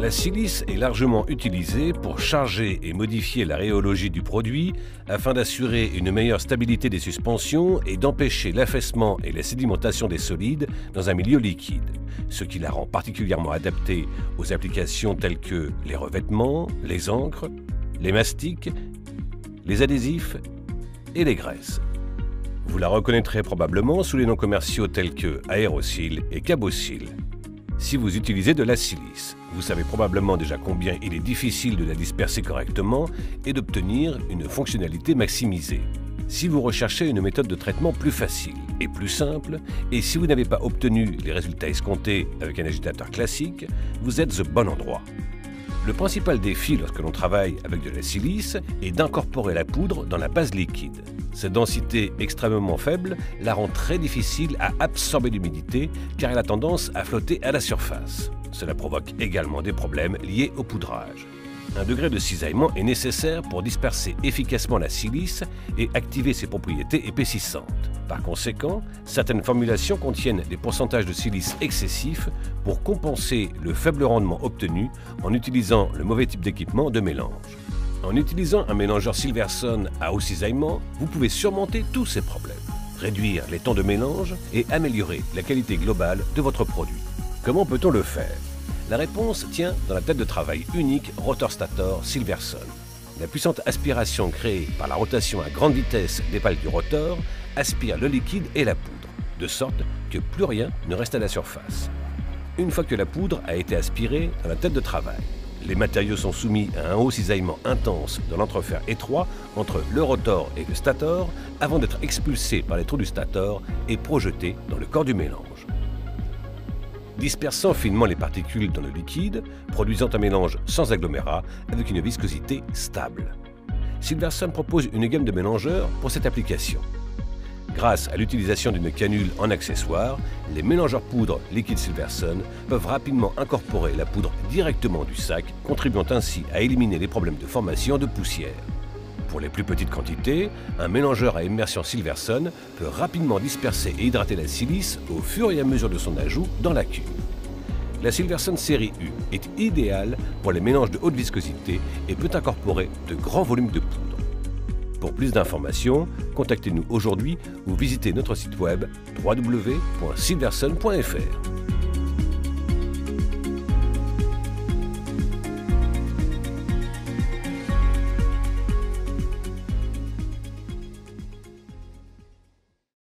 La silice est largement utilisée pour charger et modifier la rhéologie du produit afin d'assurer une meilleure stabilité des suspensions et d'empêcher l'affaissement et la sédimentation des solides dans un milieu liquide, ce qui la rend particulièrement adaptée aux applications telles que les revêtements, les encres, les mastiques, les adhésifs et les graisses. Vous la reconnaîtrez probablement sous les noms commerciaux tels que Aérocil et Cabocil. Si vous utilisez de la silice, vous savez probablement déjà combien il est difficile de la disperser correctement et d'obtenir une fonctionnalité maximisée. Si vous recherchez une méthode de traitement plus facile et plus simple, et si vous n'avez pas obtenu les résultats escomptés avec un agitateur classique, vous êtes au bon endroit. Le principal défi lorsque l'on travaille avec de la silice est d'incorporer la poudre dans la base liquide. Cette densité extrêmement faible la rend très difficile à absorber l'humidité car elle a tendance à flotter à la surface. Cela provoque également des problèmes liés au poudrage. Un degré de cisaillement est nécessaire pour disperser efficacement la silice et activer ses propriétés épaississantes. Par conséquent, certaines formulations contiennent des pourcentages de silice excessifs pour compenser le faible rendement obtenu en utilisant le mauvais type d'équipement de mélange. En utilisant un mélangeur Silverson à haut cisaillement, vous pouvez surmonter tous ces problèmes, réduire les temps de mélange et améliorer la qualité globale de votre produit. Comment peut-on le faire? La réponse tient dans la tête de travail unique Rotor-Stator Silverson. La puissante aspiration créée par la rotation à grande vitesse des pales du rotor aspire le liquide et la poudre, de sorte que plus rien ne reste à la surface. Une fois que la poudre a été aspirée dans la tête de travail, les matériaux sont soumis à un haut cisaillement intense dans l'entrefer étroit entre le rotor et le stator avant d'être expulsés par les trous du stator et projetés dans le corps du mélange. Dispersant finement les particules dans le liquide, produisant un mélange sans agglomérat avec une viscosité stable. Silverson propose une gamme de mélangeurs pour cette application. Grâce à l'utilisation d'une canule en accessoire, les mélangeurs poudre liquide Silverson peuvent rapidement incorporer la poudre directement du sac, contribuant ainsi à éliminer les problèmes de formation de poussière. Pour les plus petites quantités, un mélangeur à immersion Silverson peut rapidement disperser et hydrater la silice au fur et à mesure de son ajout dans la cuve. La Silverson série U est idéale pour les mélanges de haute viscosité et peut incorporer de grands volumes de poudre. Pour plus d'informations, contactez-nous aujourd'hui ou visitez notre site web www.silverson.fr.